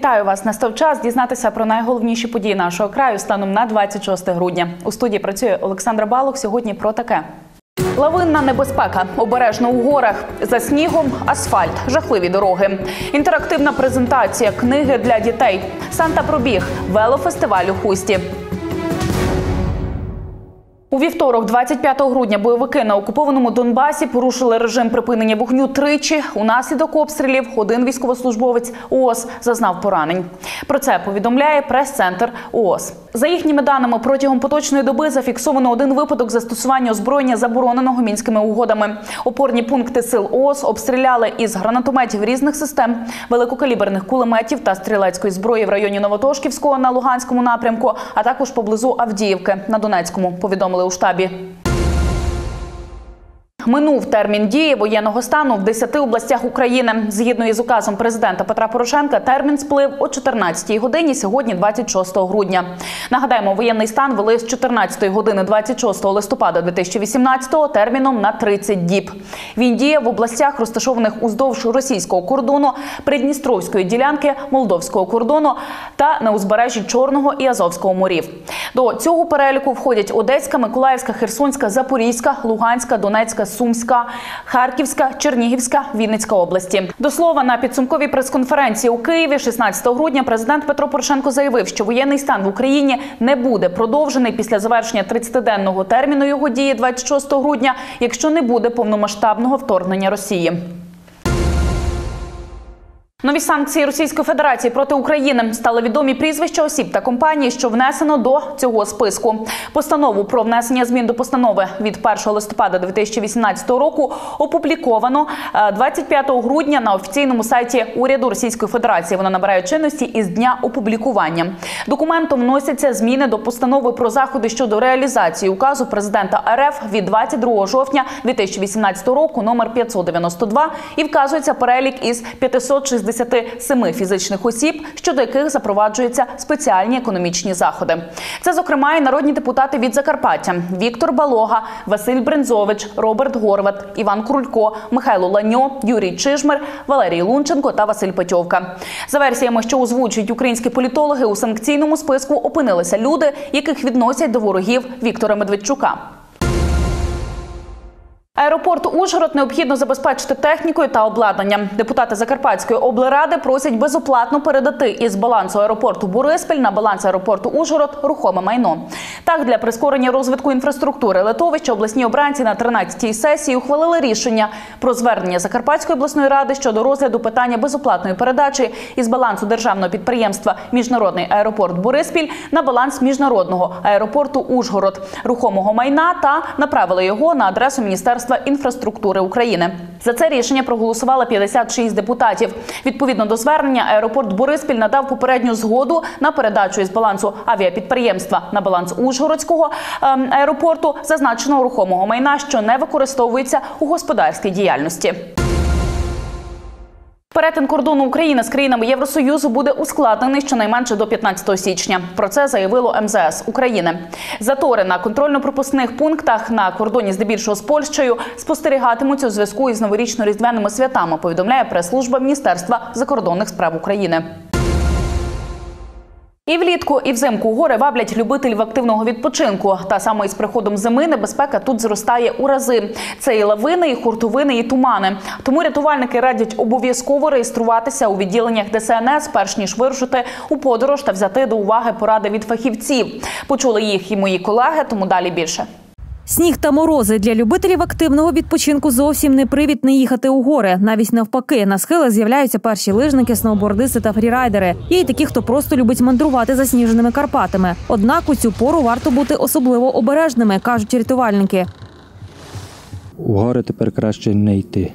Вітаю вас. Настав час дізнатися про найголовніші події нашого краю станом на 26 грудня. У студії працює Олександра Балух. Сьогодні про таке. Лавинна небезпека обережно у горах за снігом, асфальт, жахливі дороги, інтерактивна презентація, книги для дітей, Санта Пробіг, велофестиваль у Хусті. У вівторок, 25 грудня, бойовики на окупованому Донбасі порушили режим припинення вогню тричі. Унаслідок обстрілів один військовослужбовець ООС зазнав поранень. Про це повідомляє прес-центр ООС. За їхніми даними, протягом поточної доби зафіксовано один випадок застосування озброєння, забороненого мінськими угодами. Опорні пункти сил ООС обстріляли із гранатометів різних систем, великокаліберних кулеметів та стрілецької зброї в районі Новотошківського на Луганському напрямку, а також поблизу Авдіївки на Донецькому. Повідомили у штабі. Минув термін дії воєнного стану в 10 областях України. Згідно із указом президента Петра Порошенка, термін сплив о 14-й годині сьогодні, 26 грудня. Нагадаємо, воєнний стан вели з 14 години 26 листопада 2018-го терміном на 30 діб. Він діє в областях, розташованих уздовж російського кордону, Придністровської ділянки, Молдовського кордону та на узбережжі Чорного і Азовського морів. До цього переліку входять Одеська, Миколаївська, Херсонська, Запорізька, Луганська, Донецька, Сумська, Харківська, Чернігівська, Вінницька області. До слова, на підсумковій прес-конференції у Києві 16 грудня президент Петро Порошенко заявив, що воєнний стан в Україні не буде продовжений після завершення 30-денного терміну його дії 26 грудня, якщо не буде повномасштабного вторгнення Росії. Нові санкції Російської Федерації проти України стали відомі прізвища осіб та компаній, що внесено до цього списку. Постанову про внесення змін до постанови від 1 листопада 2018 року опубліковано 25 грудня на офіційному сайті уряду Російської Федерації. Вона набирає чинності із дня опублікування. Документом вносяться зміни до постанови про заходи щодо реалізації указу президента РФ від 22 жовтня 2018 року, номер 592, і вказується перелік із 560 57 фізичних осіб, щодо яких запроваджуються спеціальні економічні заходи. Це, зокрема, і народні депутати від Закарпаття: Віктор Балога, Василь Брензович, Роберт Горват, Іван Крулько, Михайло Ланьо, Юрій Чижмер, Валерій Лунченко та Василь Петьовка. За версіями, що озвучують українські політологи, у санкційному списку опинилися люди, яких відносять до ворогів Віктора Медведчука. Аеропорт Ужгород необхідно забезпечити технікою та обладнанням. Депутати Закарпатської облради просять безоплатно передати із балансу аеропорту Бориспіль на баланс аеропорту Ужгород рухоме майно. Так, для прискорення розвитку інфраструктури литовища обласні обранці на 13-й сесії ухвалили рішення про звернення Закарпатської обласної ради щодо розгляду питання безоплатної передачі із балансу державного підприємства Міжнародний аеропорт Бориспіль на баланс міжнародного аеропорту Ужгород рухомого майна та направили його на адресу міністерства. Міністерства інфраструктури України. За це рішення проголосувало 56 депутатів. Відповідно до звернення, аеропорт Бориспіль надав попередню згоду на передачу із балансу авіапідприємства на баланс Ужгородського ем, аеропорту зазначеного рухомого майна, що не використовується у господарській діяльності. Перетин кордону України з країнами Євросоюзу буде ускладнений щонайменше до 15 січня. Про це заявило МЗС України. Затори на контрольно-пропускних пунктах на кордоні, здебільшого з Польщею, спостерігатимуться у зв'язку із новорічно-різдвяними святами. Повідомляє прес-служба Міністерства закордонних справ України. І влітку, і взимку гори ваблять любителів активного відпочинку. Та саме із приходом зими небезпека тут зростає у рази. Це і лавини, і хуртовини, і тумани. Тому рятувальники радять обов'язково реєструватися у відділеннях ДСНС, перш ніж вирушити у подорож та взяти до уваги поради від фахівців. Почули їх і мої колеги, тому далі більше. Сніг та морози для любителів активного відпочинку зовсім не привід не їхати у гори. Навіть навпаки, на схилах з'являються перші лижники, сноубордисти та фрірайдери. Є й такі, хто просто любить мандрувати засніженими Карпатами. Однак у цю пору варто бути особливо обережними, кажуть рятувальники. У гори тепер краще не йти,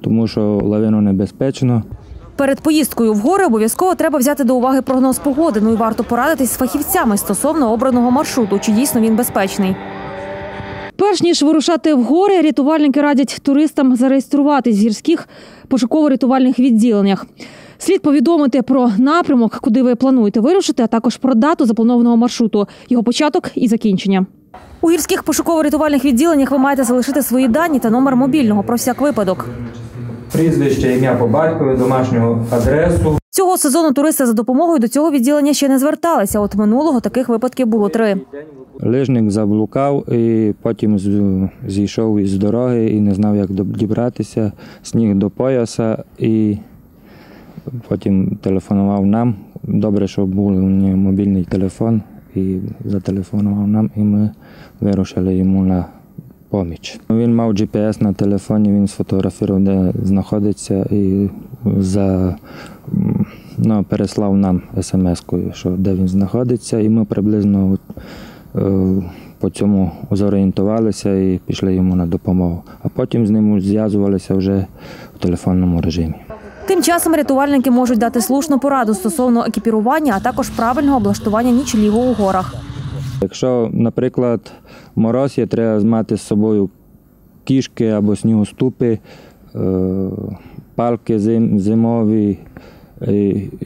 тому що лавино небезпечно. Перед поїздкою в гори обов'язково треба взяти до уваги прогноз погоди. Ну і варто порадитись з фахівцями стосовно обраного маршруту, чи дійсно він безпечний. Перш ніж вирушати в гори, рятувальники радять туристам зареєструватись в гірських пошуково-рятувальних відділеннях. Слід повідомити про напрямок, куди ви плануєте вирушити, а також про дату запланованого маршруту, його початок і закінчення. У гірських пошуково-рятувальних відділеннях ви маєте залишити свої дані та номер мобільного про всяк випадок. Прізвище, ім'я по батькові, домашню адресу. Цього сезону туристи за допомогою до цього відділення ще не зверталися. От минулого таких випадків було три. Лижник заблукав і потім зійшов із дороги і не знав, як дібратися, сніг до пояса і потім телефонував нам. Добре, що був мобільний телефон і зателефонував нам, і ми вирушили йому на поміч. Він мав GPS на телефоні, він сфотографував, де знаходиться, і за, ну, переслав нам смс-кою, що де він знаходиться, і ми приблизно е, по цьому зорієнтувалися і пішли йому на допомогу. А потім з ним зв'язувалися вже в телефонному режимі. Тим часом рятувальники можуть дати слушну пораду стосовно екіпірування, а також правильного облаштування нічлігу у горах. Якщо, наприклад, мороз є, треба мати з собою кішки або снігоступи, е, палки зимові,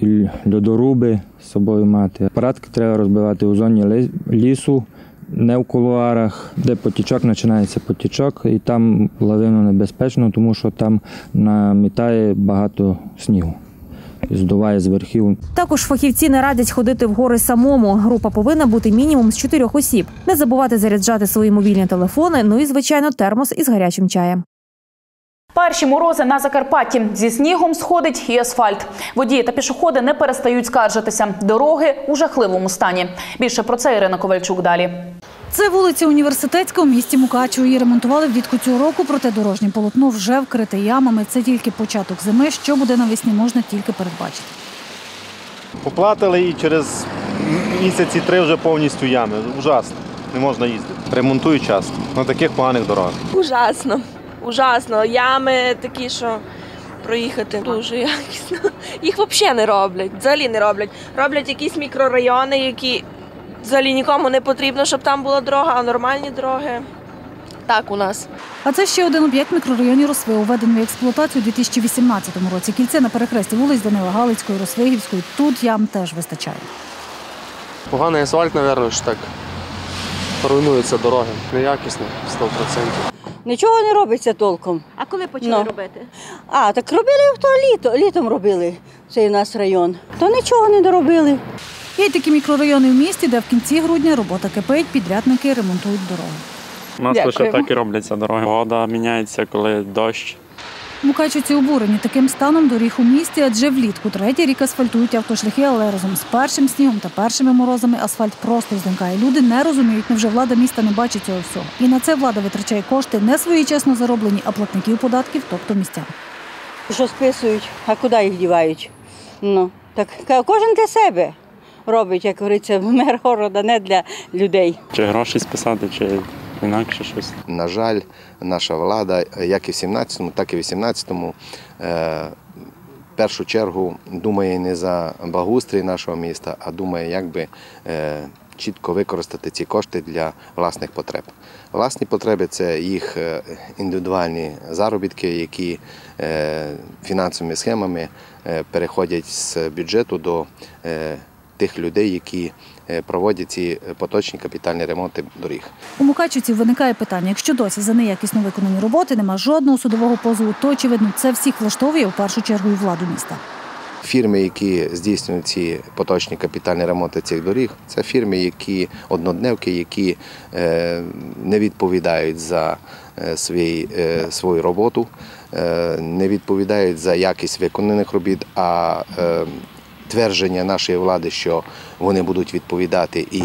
і льодоруби з собою мати. Парадки треба розбивати у зоні лісу, не в кулуарах, де потічок починається потічок, і там лавину небезпечно, тому що там намітає багато снігу. І Здуває з верхів Також фахівці не радять ходити в гори самому. Група повинна бути мінімум з чотирьох осіб. Не забувати заряджати свої мобільні телефони. Ну і звичайно, термос із гарячим чаєм. Перші морози на Закарпатті зі снігом сходить і асфальт. Водії та пішоходи не перестають скаржитися. Дороги у жахливому стані. Більше про це Ірина Ковальчук далі. Це вулиця Університетська у місті Мукачево. Її ремонтували влітку цього року, проте дорожнє полотно вже вкрите ямами. Це тільки початок зими. Що буде навесні, можна тільки передбачити. Поплатили і через місяці три вже повністю ями. Ужасно. Не можна їздити. Ремонтують часто на таких поганих дорогах. Ужасно. Ужасно. Ями такі, що проїхати дуже якісно. Їх взагалі не роблять. Взагалі не роблять. Роблять якісь мікрорайони, які взагалі нікому не потрібно, щоб там була дорога, а нормальні дороги. Так у нас. А це ще один об'єкт мікрорайоні Росви, уведений в експлуатацію у 2018 році. Кільце на перехресті вулиць Данила Галицької, Росвигівської. Тут ям теж вистачає. Поганий асфальт, мабуть, що так руйнуються дороги. Неякісно, 100%. Нічого не робиться толком. А коли почали Ну. робити? А, так робили то літо, літом робили цей у нас район. То нічого не доробили. Є й такі мікрорайони в місті, де в кінці грудня робота кипить, підрядники ремонтують дороги. У нас лише так і робляться дороги. Вода міняється, коли дощ. Мукачівці обурені таким станом доріг у місті, адже влітку третій рік асфальтують автошляхи, але разом з першим снігом та першими морозами асфальт просто зникає. Люди не розуміють, невже влада міста не бачить цього всього. І на це влада витрачає кошти не своєчасно зароблені, а платників податків, тобто містян. Що списують, а куди їх дівають? Ну, так кожен для себе робить, як говориться, мер города, не для людей. Чи гроші списати, чи інакше щось. На жаль, наша влада, як і в 17-му, так і в 18-му, е, в першу чергу думає не за благоустрій нашого міста, а думає, як би е, чітко використати ці кошти для власних потреб. Власні потреби це їх е, індивідуальні заробітки, які е, фінансовими схемами е, переходять з бюджету до е, тих людей, які е, проводять ці поточні капітальні ремонти доріг. У Мукачівців виникає питання: якщо досі за неякісно виконані роботи нема жодного судового позову, то очевидно це всіх влаштовує в першу чергу і владу міста. Фірми, які здійснюють ці поточні капітальні ремонти цих доріг, це фірми, які однодневки, які е, не відповідають за е, свій, е, свою роботу, е, не відповідають за якість виконаних робіт, а е, твердження нашої влади, що вони будуть відповідати і,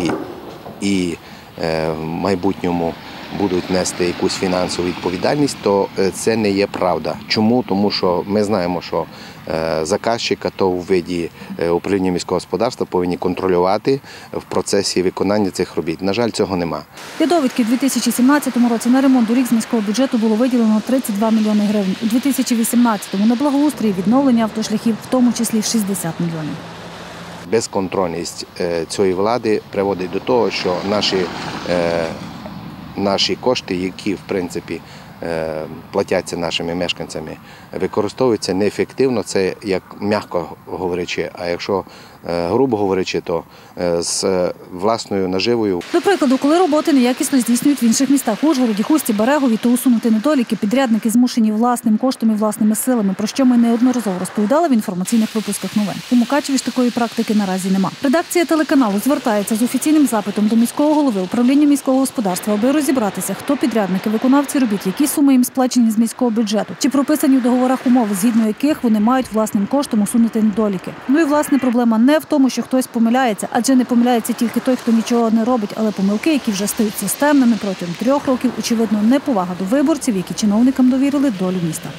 і е, в майбутньому будуть нести якусь фінансову відповідальність, то е, це не є правда. Чому? Тому що ми знаємо, що е, заказчика то у виді е, управління міського господарства повинні контролювати в процесі виконання цих робіт. На жаль, цього нема. Для довідки у 2017 році на ремонт доріг з міського бюджету було виділено 32 мільйони гривень. У 2018-му на благоустрій відновлення автошляхів, в тому числі 60 мільйонів. Безконтрольність цієї влади приводить до того, що наші, наші кошти, які в принципі е, платяться нашими мешканцями, використовуються неефективно. Це як м'яко говорячи. А якщо грубо говорячи, то е, з е, власною наживою До прикладу, коли роботи неякісно здійснюють в інших містах Ужгороді, Хусті, Берегові, то усунути недоліки підрядники змушені власним коштом і власними силами, про що ми неодноразово розповідали в інформаційних випусках новин. У Мукачеві ж такої практики наразі нема. Редакція телеканалу звертається з офіційним запитом до міського голови управління міського господарства, аби розібратися, хто підрядники, виконавці робіт, які суми їм сплачені з міського бюджету, чи прописані у договорах умови, згідно яких вони мають власним коштом усунути недоліки. Ну і власне проблема не в тому, що хтось помиляється, адже не помиляється тільки той, хто нічого не робить, але помилки, які вже стають системними протягом трьох років, очевидно, неповага до виборців, які чиновникам довірили долю міста.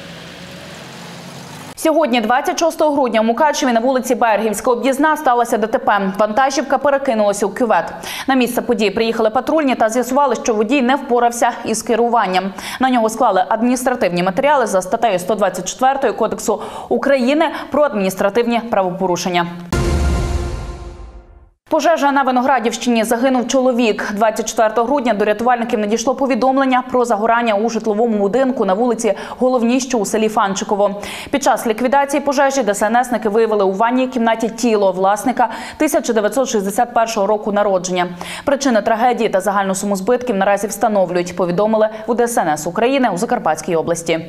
Сьогодні, 26 грудня, у Мукачеві на вулиці Бергівська об'їзна сталася ДТП. Вантажівка перекинулася у кювет. На місце події приїхали патрульні та з'ясували, що водій не впорався із керуванням. На нього склали адміністративні матеріали за статтею 124 Кодексу України про адміністративні правопорушення. Пожежа на Виноградівщині загинув чоловік. 24 грудня до рятувальників надійшло повідомлення про загорання у житловому будинку на вулиці Головній, що у селі Фанчиково. Під час ліквідації пожежі ДСНСники виявили у ванній кімнаті тіло власника 1961 року народження. Причини трагедії та загальну суму збитків наразі встановлюють. Повідомили у ДСНС України у Закарпатській області.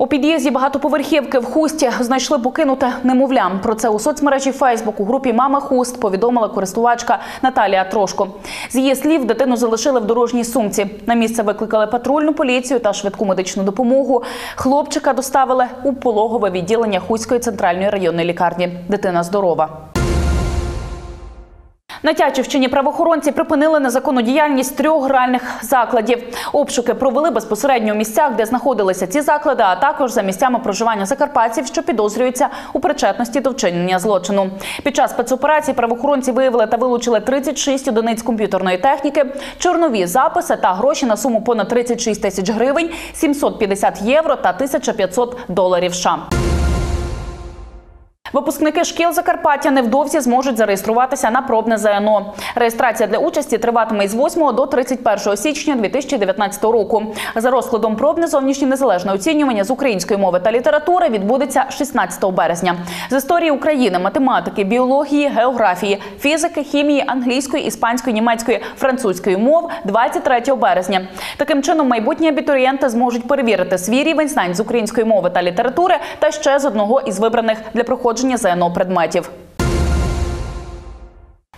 У під'їзді багатоповерхівки в Хусті знайшли покинуте немовлям. Про це у соцмережі Фейсбук у групі Мама Хуст повідомила користувачка Наталія Трошко. З її слів, дитину залишили в дорожній сумці. На місце викликали патрульну поліцію та швидку медичну допомогу. Хлопчика доставили у пологове відділення Хуської центральної районної лікарні. Дитина здорова. На Тячівщині правоохоронці припинили незаконну діяльність трьох гральних закладів. Обшуки провели безпосередньо у місцях, де знаходилися ці заклади, а також за місцями проживання закарпатців, що підозрюються у причетності до вчинення злочину. Під час спецоперації правоохоронці виявили та вилучили 36 одиниць комп'ютерної техніки, чорнові записи та гроші на суму понад 36 тисяч гривень, 750 євро та 1500 доларів США. Випускники шкіл Закарпаття невдовзі зможуть зареєструватися на пробне ЗНО. Реєстрація для участі триватиме із 8 до 31 січня 2019 року. За розкладом пробне зовнішнє незалежне оцінювання з української мови та літератури відбудеться 16 березня. З історії України, математики, біології, географії, фізики, хімії, англійської, іспанської, німецької, французької мов 23 березня. Таким чином, майбутні абітурієнти зможуть перевірити свій рівень знань з української мови та літератури та ще з одного із вибраних для проходження ЗНО предметів.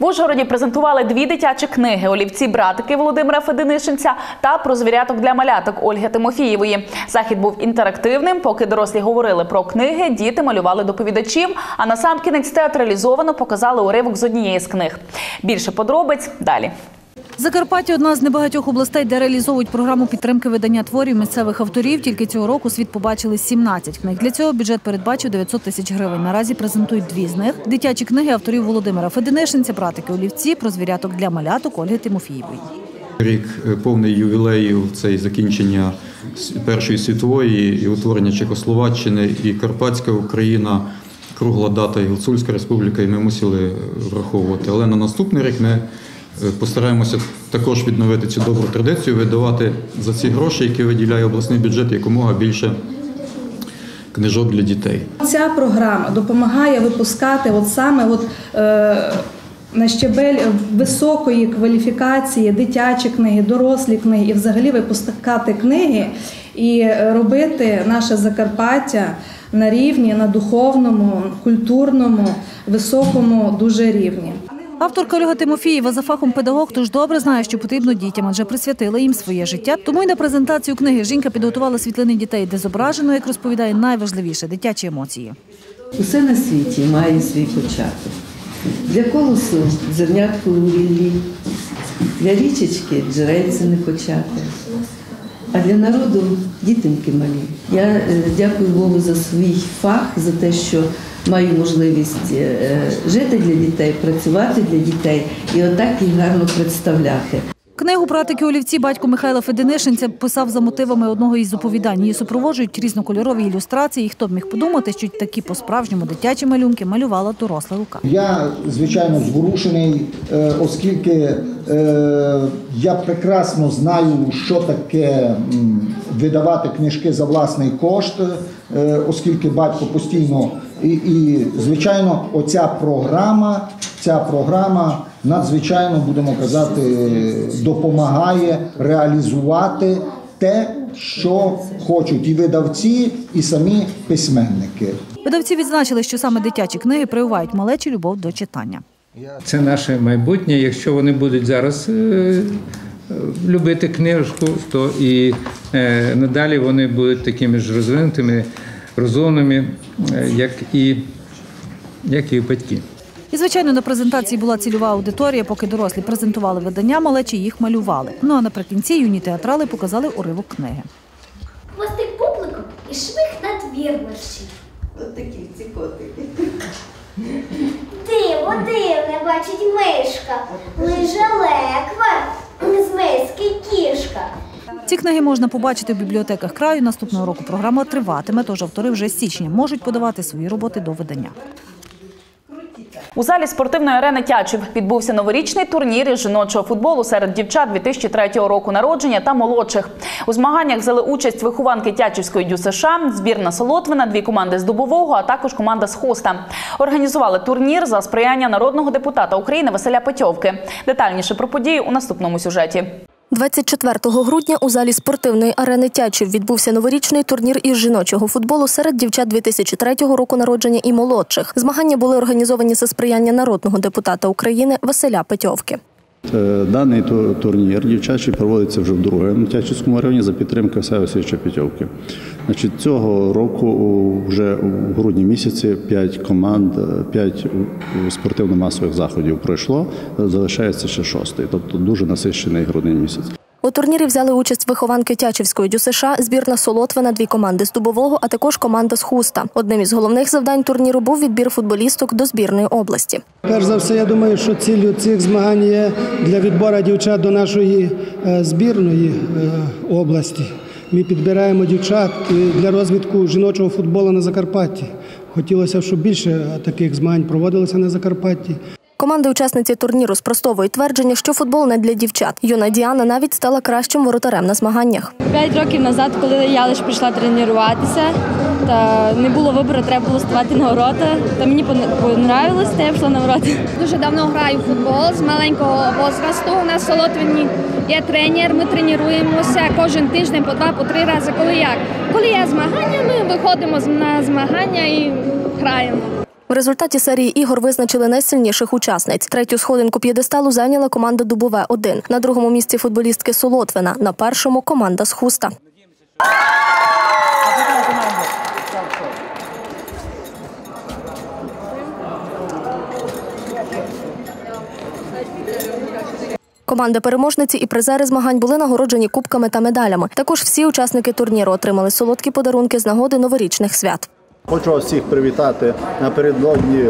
В Ужгороді презентували дві дитячі книги олівці братики Володимира Фединишинця та про звіряток для маляток Ольги Тимофієвої. Захід був інтерактивним. Поки дорослі говорили про книги, діти малювали доповідачів. А на сам кінець театралізовано показали уривок з однієї з книг. Більше подробиць далі. Закарпаття одна з небагатьох областей, де реалізовують програму підтримки видання творів місцевих авторів. Тільки цього року світ побачили 17 книг. Для цього бюджет передбачив 900 тисяч гривень. Наразі презентують дві з них: дитячі книги авторів Володимира Фединишинця, братики олівці про звіряток для маляток Ольги Тимофієвої. Рік е, повний ювілеїв це і закінчення Першої світової, і утворення Чехословаччини, і Карпатська Україна, кругла дата і Гуцульська республіка, і ми мусили враховувати. Але на наступний рік ми е, постараємося також відновити цю добру традицію, видавати за ці гроші, які виділяє обласний бюджет, якомога більше книжок для дітей. Ця програма допомагає випускати от саме от, е, на щебель високої кваліфікації дитячі книги, дорослі книги і взагалі випускати книги і робити наше Закарпаття на рівні, на духовному, культурному, високому дуже рівні. Авторка Ольга Тимофієва за фахом педагог, тож добре знає, що потрібно дітям, адже присвятила їм своє життя. Тому й на презентацію книги жінка підготувала світлини дітей, де зображено, як розповідає, найважливіше дитячі емоції. Усе на світі має свій початок. Для колосу зернятко у віллі, для річечки джерельце не почати, а для народу дітинки малі. Я е, дякую Богу за свій фах, за те, що маю можливість е, жити для дітей, працювати для дітей і отак їх гарно представляти. Книгу «Братики олівці батько Михайла Феденишинця писав за мотивами одного із оповідань. Її супроводжують різнокольорові ілюстрації. І хто б міг подумати, що такі по-справжньому дитячі малюнки малювала доросла рука. Я звичайно зворушений, е, оскільки е, я прекрасно знаю, що таке видавати книжки за власний кошт, оскільки батько постійно і, і звичайно, оця програма, ця програма надзвичайно будемо казати, допомагає реалізувати те, що хочуть і видавці, і самі письменники. Видавці відзначили, що саме дитячі книги прививають малечі любов до читання. Це наше майбутнє. Якщо вони будуть зараз е, е, любити книжку, то і е, надалі вони будуть такими ж розвинутими, розумними, е, як і, як і батьки. І, звичайно, на презентації була цільова аудиторія, поки дорослі презентували видання, малечі їх малювали. Ну а наприкінці юні театрали показали уривок книги. Хвостик публику і швих надвірності. Ось такі ці котики. Диво дивне бачить мишка, лиже леквар, з миски кішка. Ці книги можна побачити в бібліотеках краю. Наступного року програма триватиме, тож автори вже з січня можуть подавати свої роботи до видання. У залі спортивної арени Тячів відбувся новорічний турнір із жіночого футболу серед дівчат 2003 року народження та молодших. У змаганнях взяли участь вихованки Тячівської ДЮСШ, збірна Солотвина, дві команди з Дубового, а також команда з Хоста. Організували турнір за сприяння народного депутата України Василя Петьовки. Детальніше про події у наступному сюжеті. 24 грудня у залі спортивної арени Тячів відбувся новорічний турнір із жіночого футболу серед дівчат 2003 року народження і молодших. Змагання були організовані за сприяння народного депутата України Василя Петьовки. Е, Даний ту- турнір дівчачий проводиться вже вдруге на Тячівському районі за підтримки Василя Васильовича Петьовки. Значить, цього року вже у грудні місяці п'ять команд, е, п'ять е, спортивно-масових заходів пройшло, залишається ще шостий, тобто дуже насичений грудний місяць. У турнірі взяли участь вихованки Тячівської ДЮСШ, збірна Солотвина, дві команди з Дубового, а також команда з Хуста. Одним із головних завдань турніру був відбір футболісток до збірної області. Перш за все, я думаю, що ціллю цих змагань є для відбору дівчат до нашої е, збірної е, області. Ми підбираємо дівчат для розвитку жіночого футболу на Закарпатті. Хотілося б, щоб більше таких змагань проводилося на Закарпатті. Команди-учасниці турніру спростовують твердження, що футбол не для дівчат. Юна Діана навіть стала кращим воротарем на змаганнях. П'ять років назад, коли я лише прийшла тренуватися, та не було вибору, треба було ставати на ворота. Та мені понравилось, та я пішла на ворота. Дуже давно граю в футбол з маленького возрасту. У нас в Солотвині є тренер. Ми тренуємося кожен тиждень по два, по три рази. Коли як? Коли є змагання, ми виходимо на змагання і граємо. В результаті серії ігор визначили найсильніших учасниць. Третю сходинку п'єдесталу зайняла команда Дубове 1 На другому місці футболістки Солотвина. На першому команда з Хуста. Команда переможниці і призери змагань були нагороджені кубками та медалями. Також всі учасники турніру отримали солодкі подарунки з нагоди новорічних свят. Хочу всіх привітати напередодні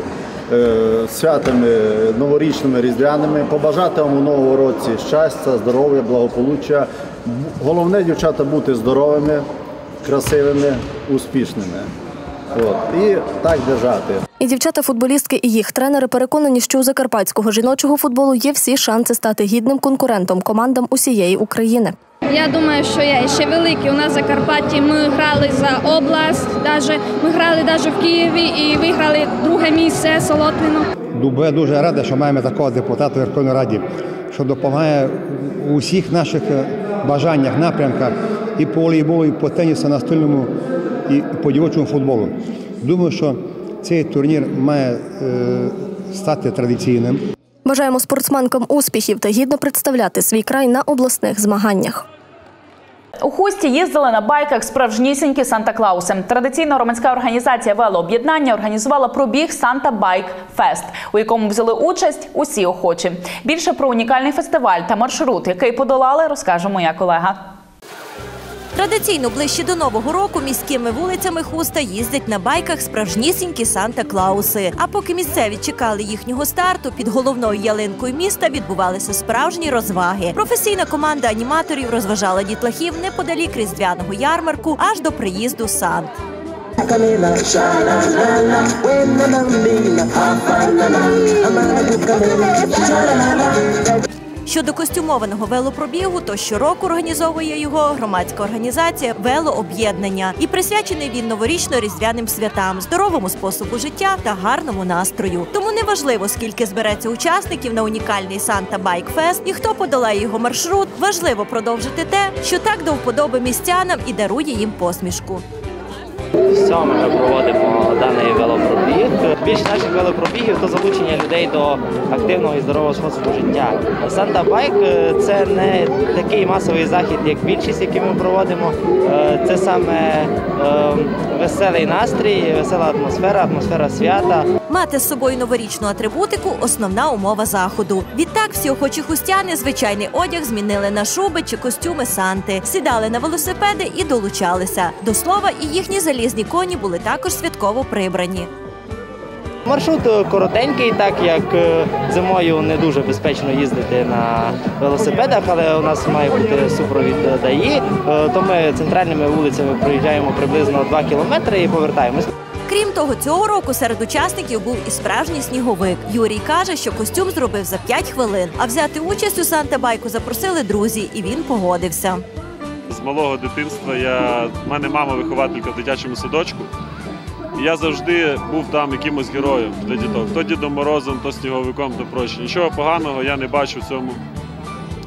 е, святами новорічними, різдвяними, побажати вам у новому році щастя, здоров'я, благополуччя. Головне, дівчата, бути здоровими, красивими, успішними. От. І так держати. І дівчата-футболістки, і їх тренери переконані, що у закарпатського жіночого футболу є всі шанси стати гідним конкурентом командам усієї України. Я думаю, що є ще великі. У нас в Закарпатті ми грали за область, ми грали навіть в Києві і виграли друге місце Солотвіно. Дубе дуже рада, що маємо такого депутата в Верховній Раді, що допомагає у всіх наших е, бажаннях, напрямках і по волейболу, і по тенісу настільному, і по дівочому футболу. Думаю, що цей турнір має е, стати традиційним. Бажаємо спортсменкам успіхів та гідно представляти свій край на обласних змаганнях. У Хусті їздили на байках справжнісінькі Санта-Клауси. Традиційна громадська організація «Велооб'єднання» організувала пробіг Санта Байк Фест, у якому взяли участь усі охочі. Більше про унікальний фестиваль та маршрут, який подолали, розкаже моя колега. Традиційно ближче до нового року міськими вулицями Хуста їздять на байках справжнісінькі Санта-Клауси. А поки місцеві чекали їхнього старту, під головною ялинкою міста відбувалися справжні розваги. Професійна команда аніматорів розважала дітлахів неподалік різдвяного ярмарку аж до приїзду Сант. Щодо костюмованого велопробігу, то щороку організовує його громадська організація Велооб'єднання і присвячений він новорічно-різдвяним святам, здоровому способу життя та гарному настрою. Тому неважливо, скільки збереться учасників на унікальний Санта Байк Фест і хто подолає його маршрут. Важливо продовжити те, що так до вподоби містянам і дарує їм посмішку. Сьоме ми проводимо даний велопробіг. Більшість наших велопробігів то залучення людей до активного і здорового способу життя. Санта Байк е, це не такий масовий захід, як більшість, які ми проводимо. Е, Це саме е, веселий настрій, весела атмосфера, атмосфера свята. Мати з собою новорічну атрибутику основна умова заходу. Відтак всі охочі хустяни звичайний одяг змінили на шуби чи костюми Санти, сідали на велосипеди і долучалися. До слова, і їхні залізні коні були також святково прибрані. Маршрут е, коротенький, так як е, зимою не дуже безпечно їздити на велосипедах, але у нас має бути супровід е, ДАІ, то ми центральними вулицями проїжджаємо приблизно 2 кілометри і повертаємось. Крім того, цього року серед учасників був і справжній сніговик. Юрій каже, що костюм зробив за 5 хвилин, а взяти участь у Санта-Байку запросили друзі, і він погодився. З малого дитинства я в мене мама вихователька в дитячому садочку. Я завжди був там якимось героєм для діток. То Дідом Морозом, то сніговиком, то проще. Нічого поганого я не бачу в цьому.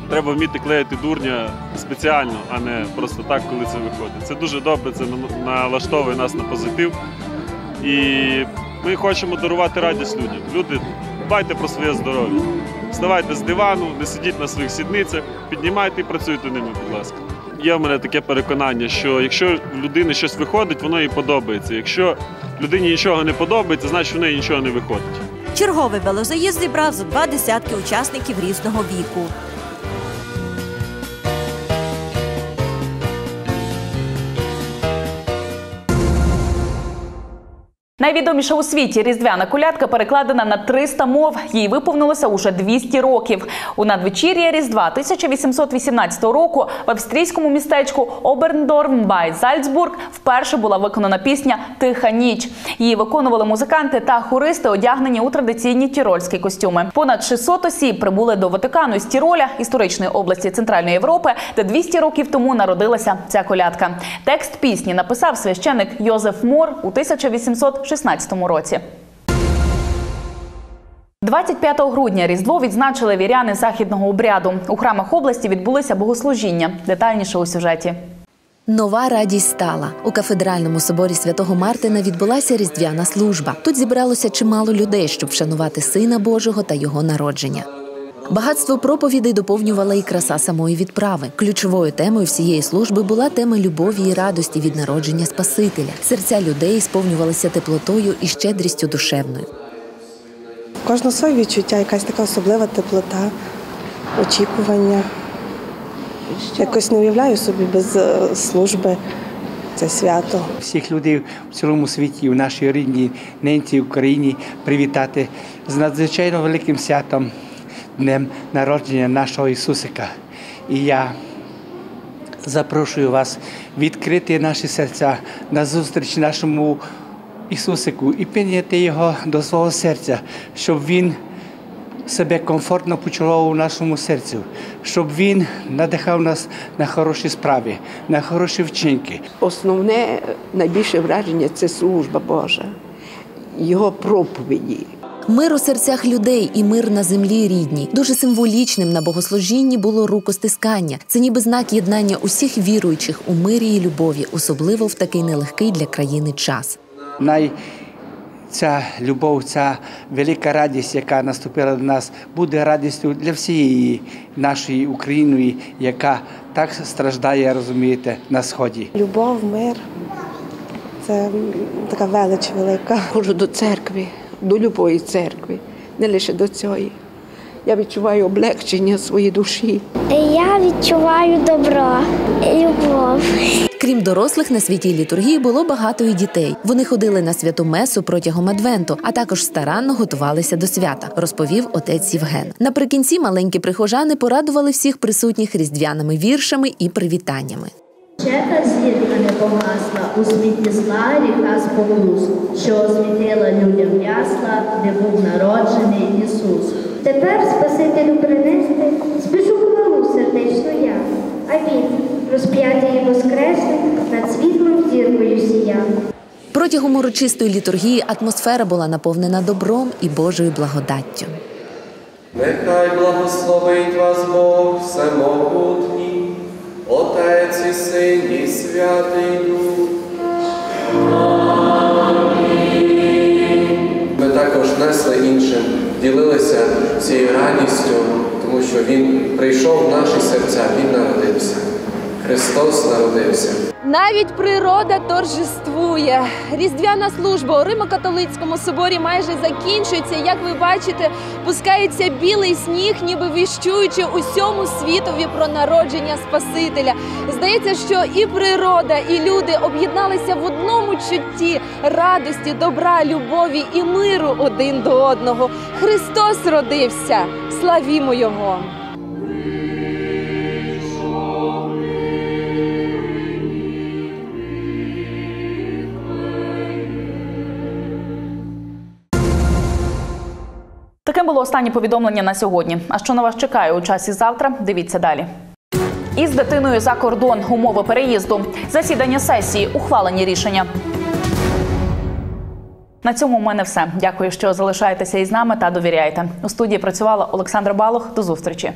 Треба вміти клеїти дурня спеціально, а не просто так, коли це виходить. Це дуже добре, це налаштовує нас на позитив. І ми хочемо дарувати радість людям. Люди, дбайте про своє здоров'я. Вставайте з дивану, не сидіть на своїх сідницях, піднімайте і працюйте ними, будь ласка. Є в мене таке переконання, що якщо в людини щось виходить, воно їй подобається. Якщо людині нічого не подобається, значить в неї нічого не виходить. Черговий велозаїзд зібрав за два десятки учасників різного віку. Найвідоміша у світі різдвяна колядка перекладена на 300 мов. Їй виповнилося уже 200 років. У надвечір'я Різдва 1818 року в австрійському містечку Оберндорм бай Зальцбург вперше була виконана пісня Тиха ніч. Її виконували музиканти та хористи, одягнені у традиційні тірольські костюми. Понад 600 осіб прибули до Ватикану з Тіроля, історичної області Центральної Європи, де 200 років тому народилася ця колядка. Текст пісні написав священик Йозеф Мор у 1816 році. 25 грудня Різдво відзначили віряни західного обряду. У храмах області відбулися богослужіння. Детальніше у сюжеті. Нова радість стала у кафедральному соборі святого Мартина. Відбулася різдвяна служба. Тут зібралося чимало людей, щоб вшанувати сина Божого та його народження. Багатство проповідей доповнювала і краса самої відправи. Ключовою темою всієї служби була тема любові і радості від народження Спасителя. Серця людей сповнювалися теплотою і щедрістю душевною. Кожного своє відчуття, якась така особлива теплота, очікування. Якось не уявляю собі без е, служби це свято. всіх людей в цілому світі, в нашій рідній ненці Україні привітати з надзвичайно великим святом, днем народження нашого Ісусика. І я запрошую вас відкрити наші серця на зустріч нашому Ісусику і прийняти Його до свого серця, щоб Він себе комфортно почував у нашому серці, щоб він надихав нас на хороші справи, на хороші вчинки. Основне найбільше враження це служба Божа, його проповіді. Мир у серцях людей і мир на землі рідні. Дуже символічним на богослужінні було рукостискання. Це ніби знак єднання усіх віруючих у мирі і любові, особливо в такий нелегкий для країни час. Най ця любов, ця велика радість, яка наступила до нас, буде радістю для всієї нашої України, яка так страждає, розумієте, на сході. Любов, мир це така велич велика. Ходжу до церкви, до любої церкви, не лише до цієї. я відчуваю облегчення своєї душі. Я відчуваю добро, любов. Крім дорослих, на святій літургії було багато і дітей. Вони ходили на святу месу протягом адвенту, а також старанно готувалися до свята, розповів отець Євген. Наприкінці маленькі прихожани порадували всіх присутніх різдвяними віршами і привітаннями. Ще зірка погасла у світі зла ріка спокус, що освітила людям ясла, де був народжений Ісус. Тепер Спасителю принести спішу хвалу сердечно я, а він, розп'ятий і воскресний, над світлом зіркою сіяв. Протягом урочистої літургії атмосфера була наповнена добром і Божою благодаттю. Нехай благословить вас Бог всемогутній, Отець і Син і Святий Дух. Ми також несли іншим, ділилися цією радістю, тому що Він прийшов в наші серця, Він народився. Христос народився. Навіть природа торжествує. Різдвяна служба у Римо-католицькому соборі майже закінчується. Як ви бачите, пускається білий сніг, ніби віщуючи усьому світові про народження Спасителя. Здається, що і природа, і люди об'єдналися в одному чутті радості, добра, любові і миру один до одного. Христос родився. Славімо Його! Було останнє повідомлення на сьогодні. А що на вас чекає у часі завтра? Дивіться далі. Із дитиною за кордон умови переїзду, засідання сесії, ухвалені рішення. На цьому в мене все. Дякую, що залишаєтеся із нами та довіряєте. У студії працювала Олександра Балох. До зустрічі.